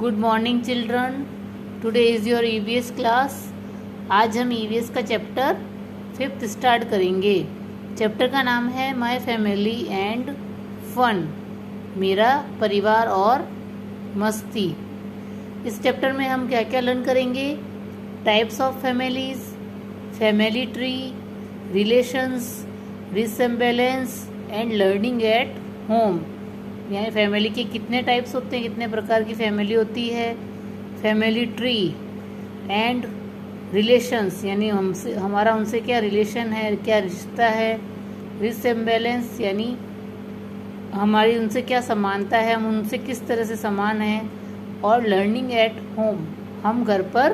Good morning children today is your EVS class आज हम EVS का चैप्टर फिफ्थ स्टार्ट करेंगे। चैप्टर का नाम है माय फैमिली एंड फन मेरा परिवार और मस्ती। इस चैप्टर में हम क्या क्या लर्न करेंगे? Types of families family tree relations resemblance and learning at home यानी फैमिली के कितने टाइप्स होते हैं, कितने प्रकार की फैमिली होती है? फैमिली ट्री एंड रिलेशंस यानी हमसे, हमारा उनसे क्या रिलेशन है, क्या रिश्ता है? रिसेम्बेलेंस यानी हमारी उनसे क्या समानता है, हम उनसे किस तरह से समान हैं? और लर्निंग एट होम हम घर पर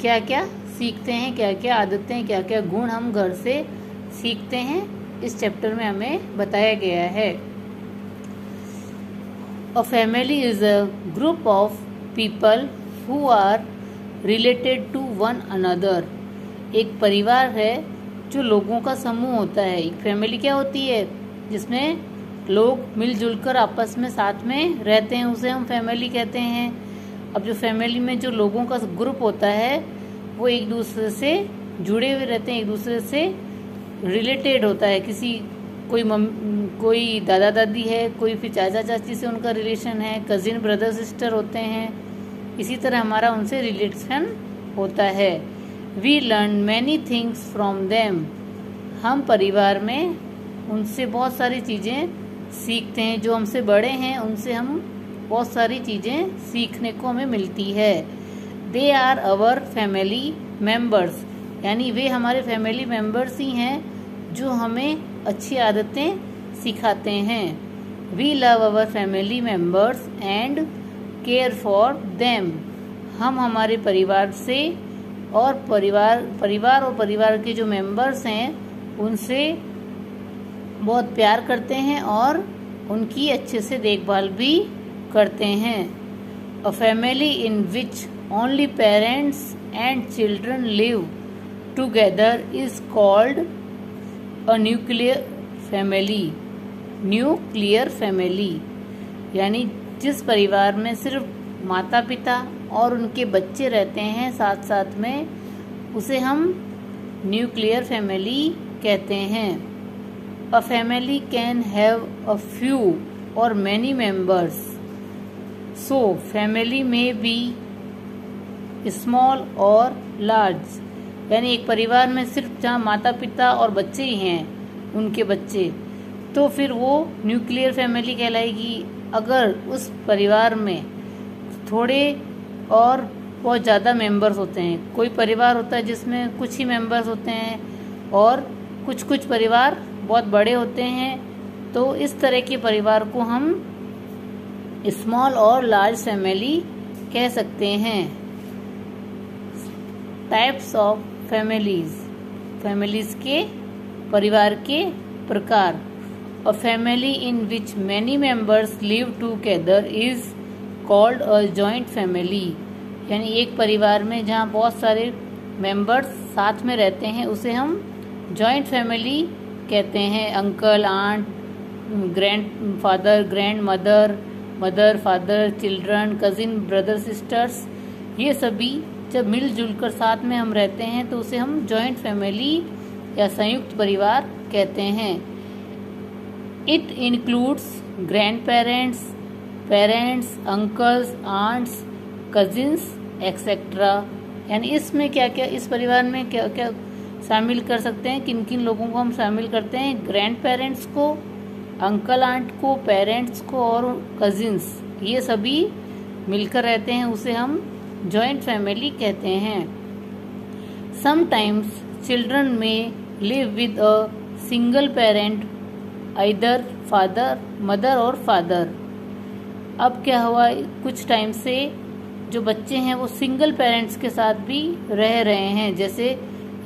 क्या क्या सीखते हैं क्या क्या आदतें क्या क्या गुण हम घर से सीखते हैं? इस चैप्टर में हमें बताया गया है। A family is a group of people who are related to one another. एक परिवार है जो लोगों का समूह होता है। एक फैमिली क्या होती है? जिसमें लोग मिलजुल कर आपस में साथ में रहते हैं, उसे हम फैमिली कहते हैं। अब जो फैमिली में जो लोगों का ग्रुप होता है, वो एक दूसरे से जुड़े हुए रहते हैं, एक दूसरे से रिलेटेड होता है। किसी कोई मम, कोई दादा दादी है, कोई फिर चाचा चाची से उनका रिलेशन है कजिन ब्रदर सिस्टर होते हैं, इसी तरह हमारा उनसे रिलेशन होता है। We learn many things from them हम परिवार में उनसे बहुत सारी चीज़ें सीखते हैं, जो हमसे बड़े हैं, उनसे हम बहुत सारी चीज़ें सीखने को हमें मिलती है। They are our family members यानी वे हमारे फैमिली मेंबर्स ही हैं, जो हमें अच्छी आदतें सिखाते हैं। We love our family members and care for them हम हमारे परिवार से और परिवार परिवार और परिवार के जो मेंबर्स हैं, उनसे बहुत प्यार करते हैं और उनकी अच्छे से देखभाल भी करते हैं। A family in which only parents and children live together is called a nuclear family nuclear family यानी जिस परिवार में सिर्फ़ माता पिता और उनके बच्चे रहते हैं साथ साथ में उसे हम न्यूक्लियर फैमिली कहते हैं। A family can have a few और मैनी मेंबर्स सो फैमिली में बी स्मॉल और लार्ज यानी एक परिवार में सिर्फ़ जहाँ माता पिता और बच्चे ही हैं, उनके बच्चे तो फिर वो न्यूक्लियर फैमिली कहलाएगी। अगर उस परिवार में थोड़े और बहुत ज़्यादा मेंबर्स होते हैं, कोई परिवार होता है जिसमें कुछ ही मेंबर्स होते हैं और कुछ कुछ परिवार बहुत बड़े होते हैं तो इस तरह के परिवार को हम स्मॉल और लार्ज फैमिली कह सकते हैं। टाइप्स ऑफ़ फैमिलीज़ फैमिलीज़ के, परिवार के प्रकार. A family in which many members live together is called a joint family यानी एक परिवार में जहाँ बहुत सारे मेंबर्स साथ में रहते हैं, उसे हम जॉइंट फैमिली कहते हैं. Uncle aunt grandfather grandmother mother father children cousin brother sisters ये सभी जब मिलजुल कर साथ में हम रहते हैं तो उसे हम जॉइंट फैमिली या संयुक्त परिवार कहते हैं। It includes grandparents parents uncles aunts cousins etcetera यानी इसमें क्या क्या, इस परिवार में क्या क्या शामिल कर सकते हैं? किन किन लोगों को हम शामिल करते हैं? ग्रैंड पेरेंट्स को अंकल आंट को पेरेंट्स को और कजिन्स ये सभी मिलकर रहते हैं, उसे हम जॉइंट फैमिली कहते हैं। Sometimes children may live with a single parent इधर फादर मदर और फादर अब क्या हुआ कुछ टाइम से, जो बच्चे हैं वो सिंगल पेरेंट्स के साथ भी रह रहे हैं। जैसे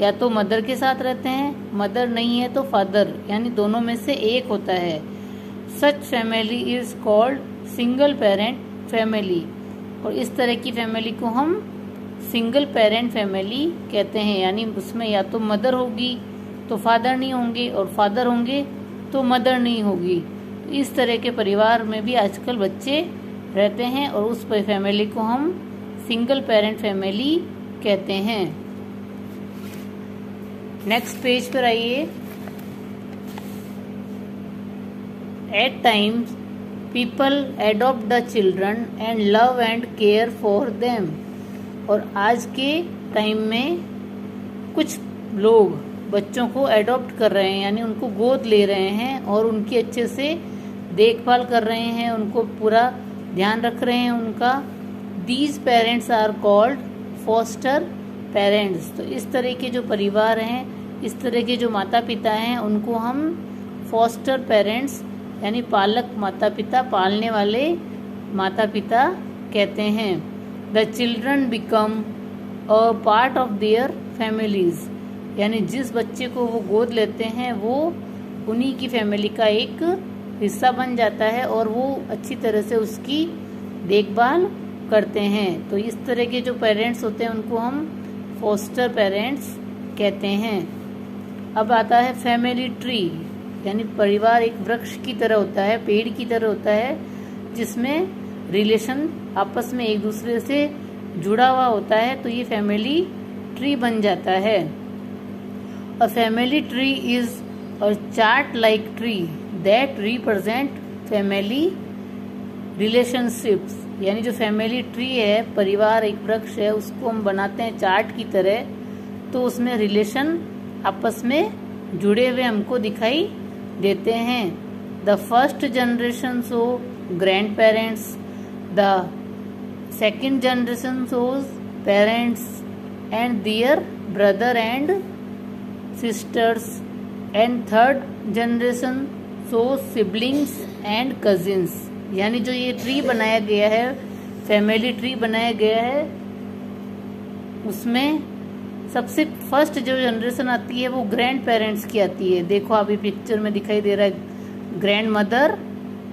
या तो मदर के साथ रहते हैं मदर नहीं है तो फादर यानी दोनों में से एक होता है। Such family is called single parent family और इस तरह की फैमिली को हम सिंगल पेरेंट फैमिली कहते हैं। यानी उसमें या तो मदर होगी तो फादर नहीं होंगे और फादर होंगे तो मदर नहीं होगी। तो इस तरह के परिवार में भी आजकल बच्चे रहते हैं और उस फैमिली को हम सिंगल पेरेंट फैमिली कहते हैं। नेक्स्ट पेज पर आइए। At times people adopt the children and love and care for them और आज के टाइम में कुछ लोग बच्चों को एडॉप्ट कर रहे हैं, यानी उनको गोद ले रहे हैं और उनकी अच्छे से देखभाल कर रहे हैं, उनको पूरा ध्यान रख रहे हैं उनका। These parents are called foster parents तो इस तरह के जो परिवार हैं, इस तरह के जो माता पिता हैं, उनको हम फॉस्टर पेरेंट्स यानी पालक माता पिता पालने वाले माता पिता कहते हैं। The children become a part of their families यानी जिस बच्चे को वो गोद लेते हैं, वो उन्हीं की फैमिली का एक हिस्सा बन जाता है और वो अच्छी तरह से उसकी देखभाल करते हैं। तो इस तरह के जो पेरेंट्स होते हैं, उनको हम फोस्टर पेरेंट्स कहते हैं। अब आता है फैमिली ट्री यानी परिवार एक वृक्ष की तरह होता है, पेड़ की तरह होता है, जिसमें रिलेशन आपस में एक दूसरे से जुड़ा हुआ होता है तो ये फैमिली ट्री बन जाता है। A family tree is a chart like tree that represent family relationships यानी जो फैमिली ट्री है, परिवार एक वृक्ष है, उसको हम बनाते हैं चार्ट की तरह तो उसमें रिलेशन आपस में जुड़े हुए हमको दिखाई देते हैं। The first generation so grandparents the second generation shows parents and their brother and sisters and third generation so siblings and cousins यानी जो ये ट्री बनाया गया है फैमिली ट्री बनाया गया है, उसमें सबसे फ़र्स्ट जो जनरेशन आती है, वो ग्रैंड पेरेंट्स की आती है। देखो, अभी पिक्चर में दिखाई दे रहा है grandmother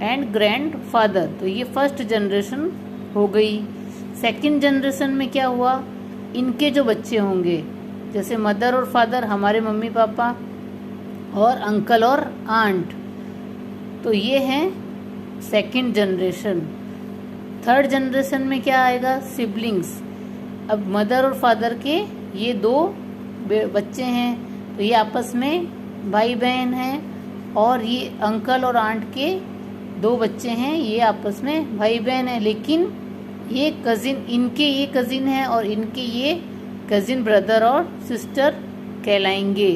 and grandfather तो ये फ़र्स्ट जनरेशन हो गई। सेकंड जनरेशन में क्या हुआ? इनके जो बच्चे होंगे, जैसे मदर और फादर हमारे मम्मी पापा और अंकल और आंट तो ये हैं सेकंड जनरेशन थर्ड जनरेशन में क्या आएगा? सिबलिंग्स अब मदर और फादर के ये दो बच्चे हैं तो ये आपस में भाई बहन हैं और ये अंकल और आंट के दो बच्चे हैं, ये आपस में भाई बहन हैं। लेकिन ये कजिन इनके ये कजिन है और इनके ये कजिन ब्रदर और सिस्टर कहलाएँगे।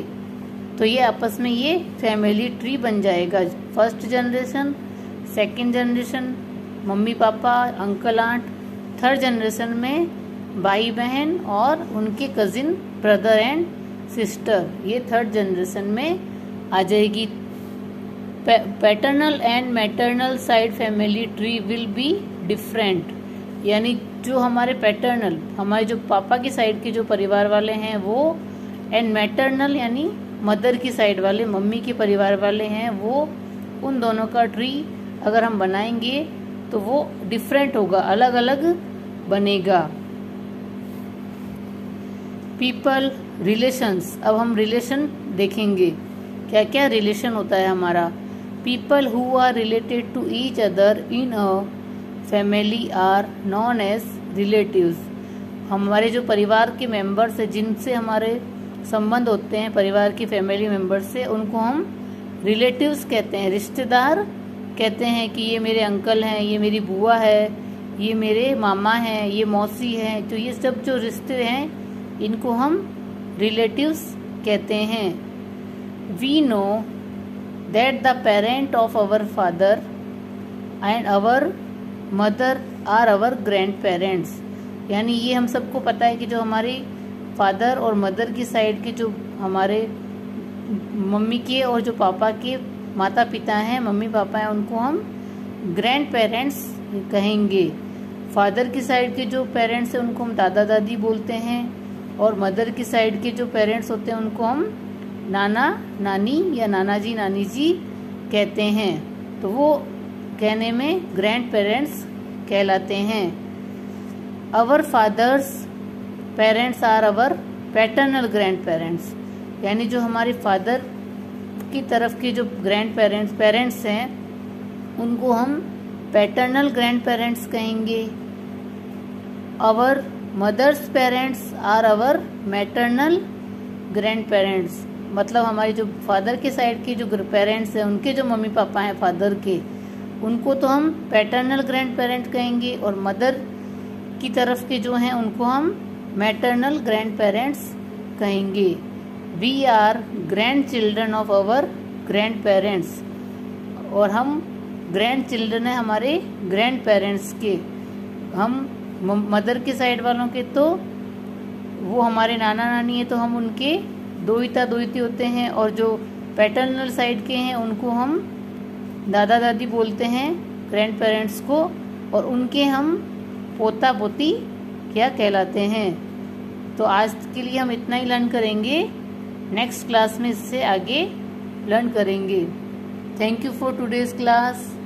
तो ये आपस में ये फैमिली ट्री बन जाएगा। First generation second generation mummy papa uncle aunt third generation में भाई बहन और उनके कजिन ब्रदर एंड सिस्टर ये थर्ड जनरेशन में आ जाएगी। Paternal and maternal side family tree will be different यानी जो हमारे पैटर्नल हमारे जो पापा की साइड के जो परिवार वाले हैं, वो एंड मैटर्नल यानी मदर की साइड वाले, मम्मी के परिवार वाले हैं, वो उन दोनों का ट्री अगर हम बनाएँगे तो वो डिफरेंट होगा अलग अलग बनेगा। पीपल रिलेशंस अब हम रिलेशन देखेंगे। क्या क्या रिलेशन होता है हमारा? People who are related to each other in a family are known as relatives हमारे जो परिवार के मेंबर्स हैं, जिनसे हमारे संबंध होते हैं, परिवार की फैमिली मेंबर्स से, उनको हम रिलेटिव्स कहते हैं। रिश्तेदार कहते हैं कि ये मेरे अंकल हैं, ये मेरी बुआ है, ये मेरे मामा हैं, ये मौसी हैं। तो ये सब जो रिश्ते हैं इनको हम रिलेटिव्स कहते हैं। We know that the parent of our father and our mother are our grandparents यानी ये हम सबको पता है कि जो हमारे फादर और मदर की साइड के जो हमारे मम्मी के और जो पापा के माता पिता हैं मम्मी पापा हैं, उनको हम ग्रैंड पेरेंट्स कहेंगे। फादर की साइड के जो पेरेंट्स हैं, उनको हम दादा दादी बोलते हैं। और मदर की साइड के जो पेरेंट्स होते हैं, उनको हम नाना, नानी या नाना जी नानी जी कहते हैं। तो वो कहने में ग्रैंड पेरेंट्स कहलाते हैं। Our father's parents are our paternal grandparents यानी जो हमारे फादर की तरफ़ के जो ग्रैंड पेरेंट्स पेरेंट्स हैं, उनको हम पैटर्नल ग्रैंड पेरेंट्स कहेंगे। Our mother's parents are our maternal grandparents मतलब हमारी जो फादर के साइड के जो पेरेंट्स हैं, उनके जो मम्मी पापा हैं फादर के, उनको तो हम पैटर्नल ग्रैंड पेरेंट कहेंगे और मदर की तरफ़ के जो हैं, उनको हम मैटरनल ग्रैंड पेरेंट्स कहेंगे। We are grandchildren of our grandparents और हम ग्रैंड चिल्ड्रन हैं हमारे ग्रैंड पेरेंट्स के। हम मदर के साइड वालों के तो वो हमारे नाना नानी है तो हम उनके दोहिता दोहिती होते हैं और जो पैटर्नल साइड के हैं, उनको हम दादा दादी बोलते हैं ग्रैंड पेरेंट्स को, और उनके हम पोता पोती क्या कहलाते हैं। तो आज के लिए हम इतना ही लर्न करेंगे। नेक्स्ट क्लास में इससे आगे लर्न करेंगे। Thank you for today's class